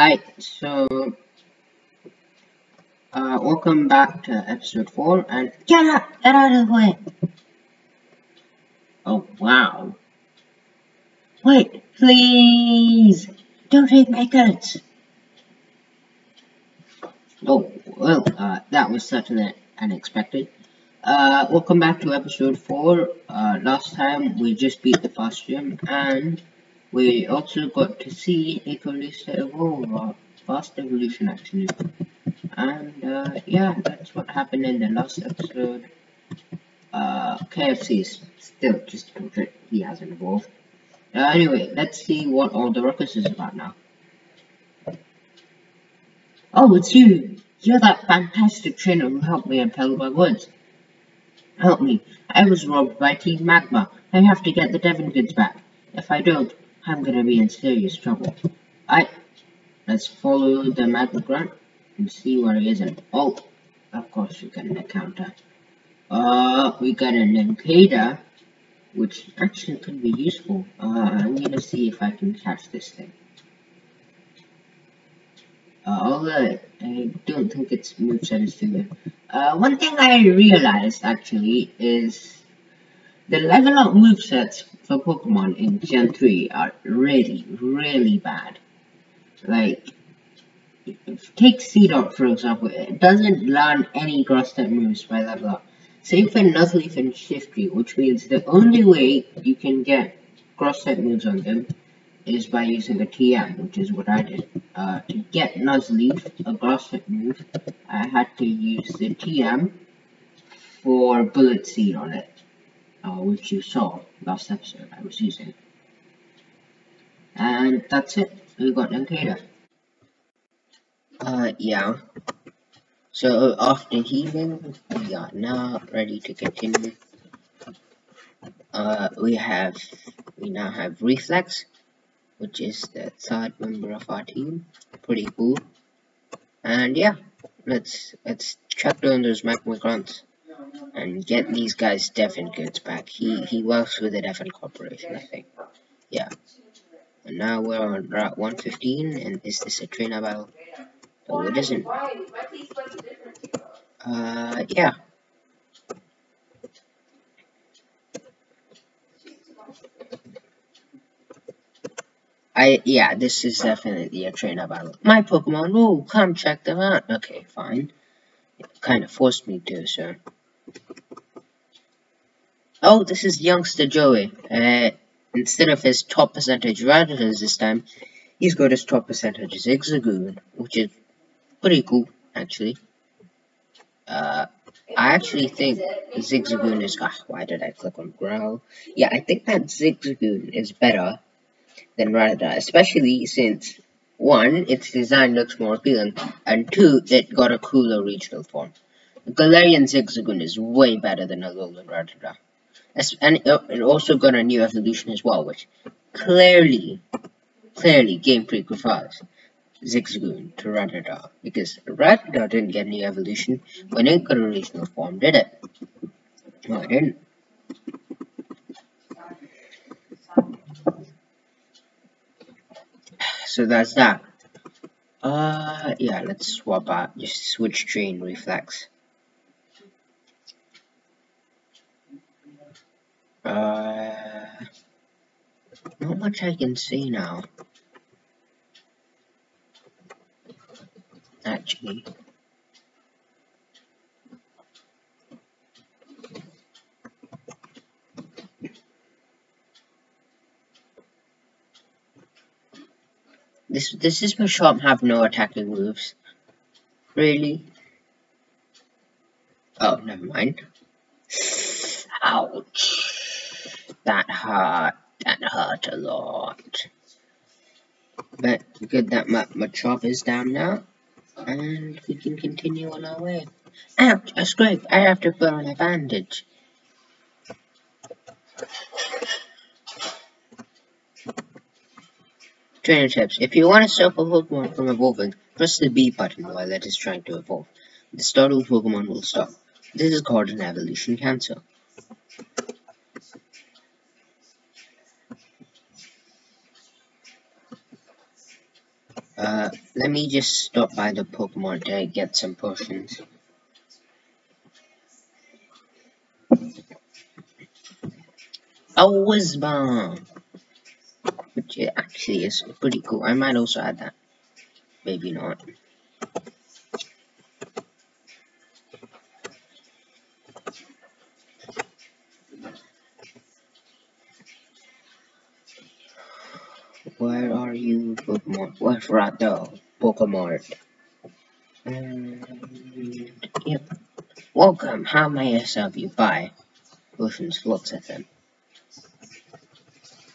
Hi, so uh, welcome back to episode 4 and get out, get out of the way. Oh wow. Wait, please, don't take my guts. Oh, well, uh, that was certainly unexpected. Uh, welcome back to episode 4. Uh, last time we just beat the first gym and we also got to see Ecolista evolve, uh, fast evolution actually. And uh, yeah, that's what happened in the last episode. Uh, KFC is still just a he hasn't evolved. Uh, anyway, let's see what all the ruckus is about now. Oh, it's you! You're that fantastic trainer who helped me in Petalburg Woods. Help me. I was robbed by Team Magma. I have to get the Devon goods back. If I don't, I'm gonna be in serious trouble. I let's follow the grunt and see where he is and oh of course we got an encounter. Uh we got an Nincada which actually could be useful. Uh I'm gonna see if I can catch this thing. Uh, although I don't think its moveset is too good. Uh, one thing I realized actually is the level up movesets for Pokemon in Gen 3 are really, really bad. Like, take Seedot for example, it doesn't learn any grass type moves by level up. Same for Nuzleaf and Shiftry, which means the only way you can get grass type moves on them is by using a TM, which is what I did. Uh, to get Nuzleaf, a grass type move, I had to use the TM for Bullet Seed on it uh, which you saw last episode I was using. And that's it, we got Nincada. Uh, yeah. So after healing, we are now ready to continue. Uh, we have, we now have Reflex, which is the third member of our team. Pretty cool. And yeah, let's let's check down those magma grunts and get these guys Devon goods back. He he works with the Devon Corporation, I think. Yeah. And now we're on Route 115, and is this a trainer battle? No, it isn't. Uh, yeah. I, yeah, this is definitely a trainer battle. My Pokemon, oh, come check them out. Okay, fine. It kind of forced me to, so. Oh, this is youngster Joey. Uh, instead of his top percentage Rattata this time, he's got his top percentage Zigzagoon, which is pretty cool, actually. Uh, I actually think Zigzagoon is... Ah, why did I click on Growl? Yeah, I think that Zigzagoon is better than Rattata, especially since, one, its design looks more appealing, and two, it got a cooler regional form. Galarian Zigzagoon is way better than Alolan Rattata. And it also got a new evolution as well, which clearly, clearly Game Freak prefers Zigzagoon to Rattata, because Rattata didn't get any evolution when it got a regional form, did it? No, it didn't. So that's that. Uh, yeah, let's swap out, just switch train reflex. Uh, not much I can see now. Actually. This this is my shop have no attacking moves. Really? Oh, never mind. Ouch. That hurt. That hurt a lot. But good that my, my chop is down now. And we can continue on our way. Ouch! A scrape! I have to put on a bandage. Trainer tips. If you want to stop a Pokemon from evolving, press the B button while it is trying to evolve. The startled Pokemon will stop. This is called an evolution cancel. Uh, let me just stop by the Pokemon to get some potions. Oh, Whismur! Which actually is pretty cool. I might also add that. Maybe not. Where are you, Pokemon? Where's Ratto? Pokemon. And, yep. Welcome, how may I serve you? Bye. Oceans looks at them.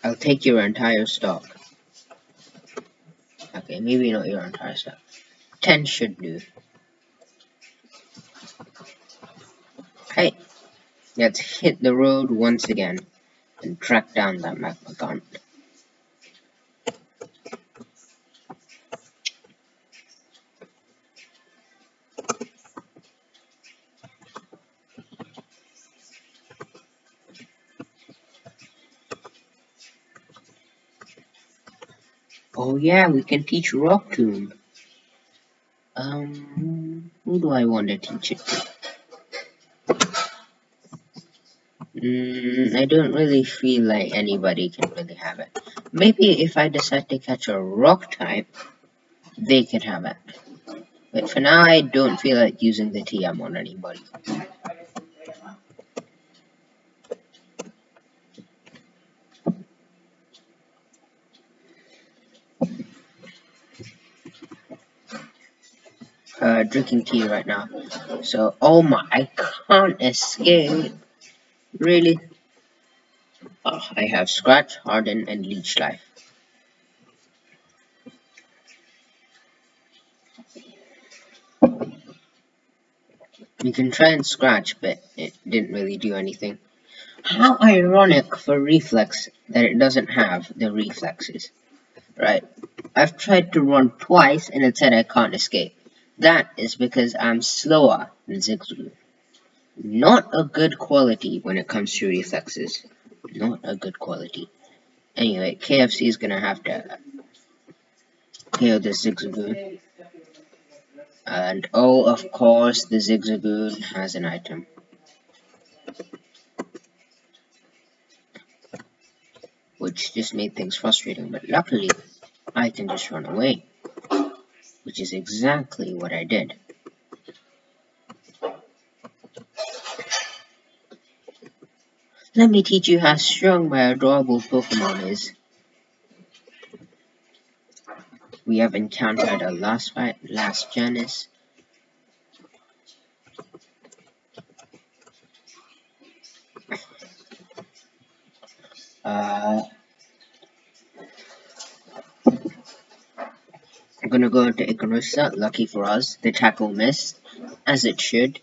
I'll take your entire stock. Okay, maybe not your entire stock. Ten should do. Hey, let's hit the road once again and track down that Magmagant. Oh yeah, we can teach Rock Tomb. Um, who do I want to teach it to? Mm, I don't really feel like anybody can really have it. Maybe if I decide to catch a rock type, they can have it. But for now, I don't feel like using the TM on anybody. Uh, drinking tea right now. So, oh my, I can't escape. Really? Oh, I have Scratch, Harden, and Leech Life. You can try and Scratch, but it didn't really do anything. How ironic for Reflex that it doesn't have the reflexes. Right. I've tried to run twice and it said I can't escape. That is because I'm slower than Zigzagoon. Not a good quality when it comes to reflexes. Not a good quality. Anyway, KFC is gonna have to kill the Zigzagoon. And oh, of course, the Zigzagoon has an item. Which just made things frustrating, but luckily, I can just run away which is exactly what I did. Let me teach you how strong my adorable Pokemon is. We have encountered a last fight, Lass Janice. Uh, gonna go into Ikarusa, lucky for us, the tackle missed, as it should.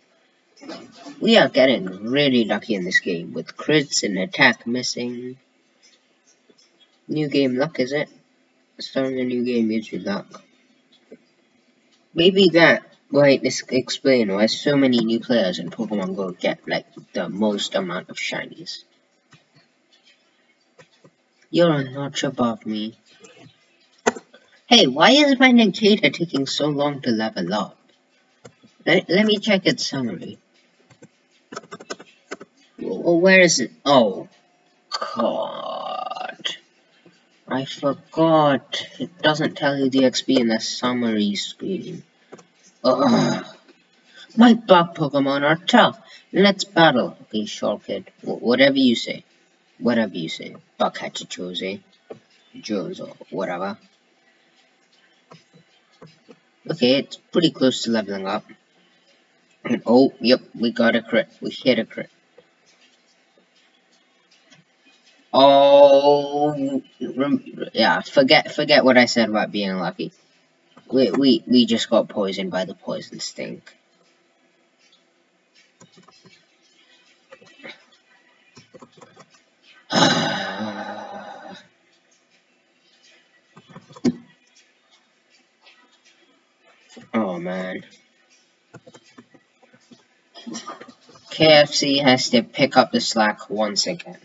We are getting really lucky in this game, with crits and attack missing. New game luck, is it? Starting a new game gives you luck. Maybe that might explain why so many new players in Pokemon Go get, like, the most amount of shinies. You're a notch above me. Hey, why is my Nincada taking so long to level up? Let, let me check its summary. Where is it? Oh, God. I forgot. It doesn't tell you the XP in the summary screen. Ugh. My bug Pokemon are tough. Let's battle. Okay, sure, kid. W whatever you say. Whatever you say. Bugcatcher Jose. Jose or whatever. Okay, it's pretty close to leveling up. Oh, yep, we got a crit. We hit a crit. Oh, yeah, forget forget what I said about being lucky. We, we, we just got poisoned by the poison sting. Man. KFC has to pick up the slack once again.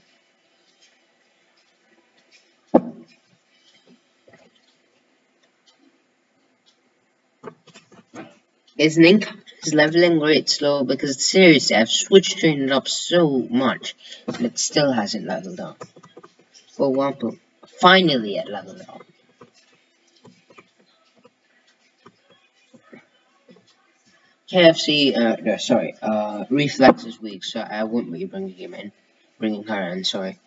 His Link is leveling rate slow because seriously, I've switched trained up so much, but it still hasn't leveled up. For example, finally it leveled up. KFC, uh, no, sorry, uh, Reflex is weak, so I won't be bringing him in, bringing her in, sorry,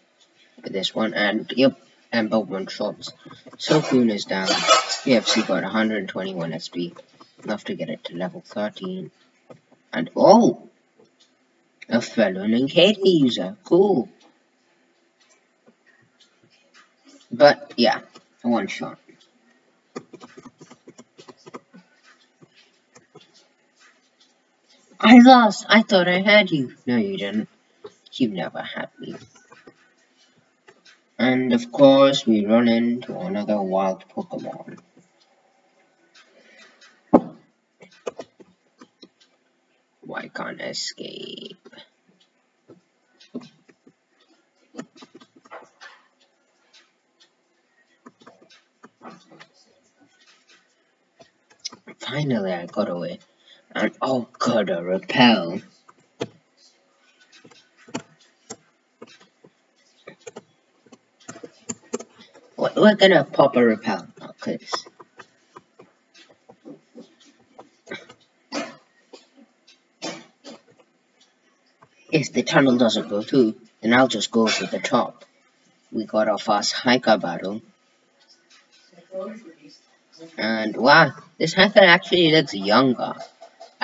for this one, and, yep, and both one shots. Silcoon is down, KFC got 121 SP, enough to get it to level 13, and, oh, a fellow Nincada user, cool. But, yeah, one shot. I lost. I thought I had you. No, you didn't. You never had me. And of course, we run into another wild Pokemon. Why can't I escape? Finally, I got away. And oh god, a repel. We're gonna pop a repel, cause if the tunnel doesn't go through, then I'll just go to the top. We got our fast hiker battle. And wow, this hiker actually looks younger.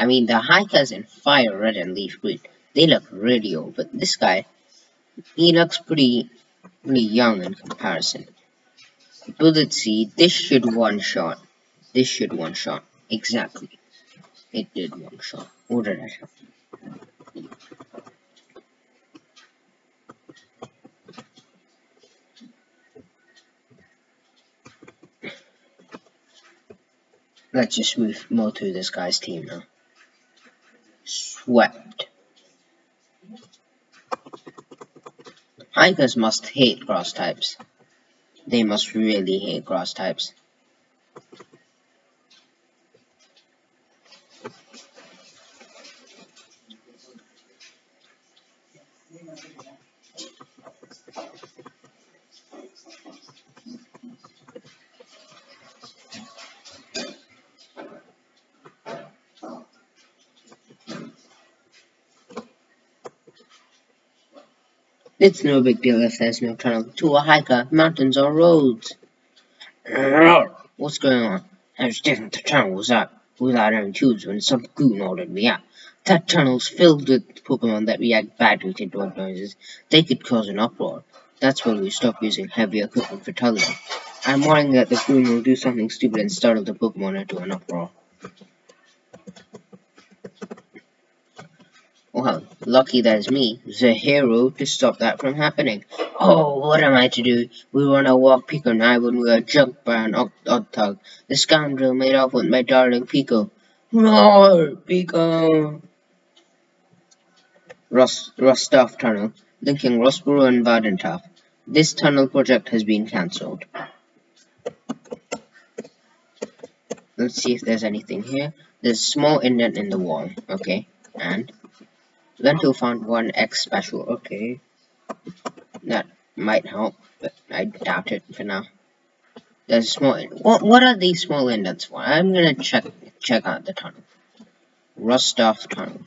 I mean, the hikers in Fire Red and Leaf Green, they look really old, but this guy, he looks pretty, pretty young in comparison. Bullet Seed, this should one-shot. This should one-shot. Exactly. It did one-shot. What did I have? Let's just move more to this guy's team now swept. Hikers must hate grass types. They must really hate grass types. It's no big deal if there's no tunnel to a hiker, mountains or roads. What's going on? I was different the tunnel was up without any tubes when some goon ordered me out. That tunnel's filled with Pokemon that react badly to dog noises. They could cause an uproar. That's why we stop using heavy equipment for tunneling. I'm worrying that the goon will do something stupid and startle the Pokemon into an uproar. Well, lucky that's me, the hero, to stop that from happening. Oh, what am I to do? We were on a walk, Peeko and I, when we were jumped by an Oddthug. The scoundrel made off with my darling Peeko. Roar, Peeko! Rust, Rusturf Tunnel, linking Rustboro and Verdanturf. This tunnel project has been cancelled. Let's see if there's anything here. There's a small indent in the wall, okay, and then to found one X special, okay. That might help, but I doubt it for now. There's small. What what are these small indents for? I'm gonna check check out the tunnel. Rust Rusturf tunnel.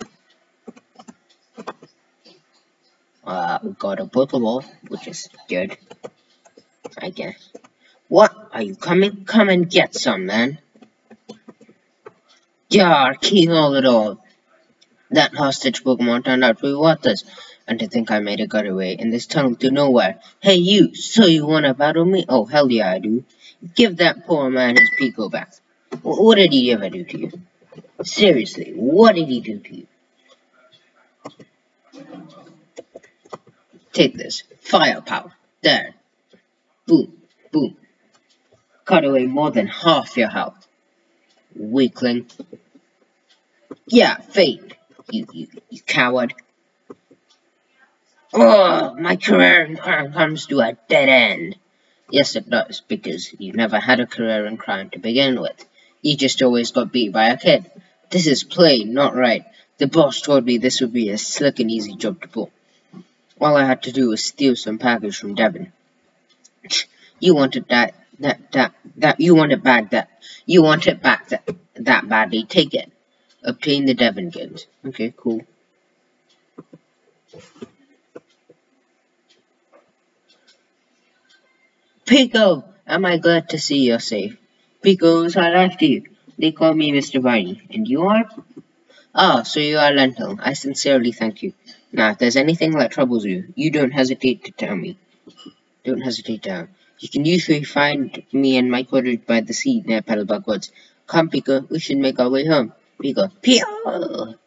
Uh, we got a Pokeball, which is good. I guess. What? Are you coming? Come and get some, man. Yeah, kill it all. That hostage Pokemon turned out to be worthless. And to think I made a getaway in this tunnel to nowhere. Hey you, so you wanna battle me? Oh hell yeah I do. Give that poor man his Peeko back. What did he ever do to you? Seriously, what did he do to you? Take this. Firepower. There. Boom. Boom. Cut away more than half your health. Weakling. Yeah, fade you, you, you coward. Oh, my career in crime comes to a dead end. Yes, it does, because you never had a career in crime to begin with. You just always got beat by a kid. This is plain not right. The boss told me this would be a slick and easy job to pull. All I had to do was steal some package from Devon. You wanted that, that, that, that, you want it back that, you want it back that, that badly. Take it. Obtain the Devon goods. Okay, cool. Peeko! Am I glad to see you're safe? Peeko, I left you. They call me Mr. Briney. And you are? Ah, so you are Lentil. I sincerely thank you. Now, if there's anything that troubles you, you don't hesitate to tell me. Don't hesitate to You can usually find me in my quarters by the sea near Petalburg Woods. Come, Peeko, we should make our way home. Peeko, Peeko!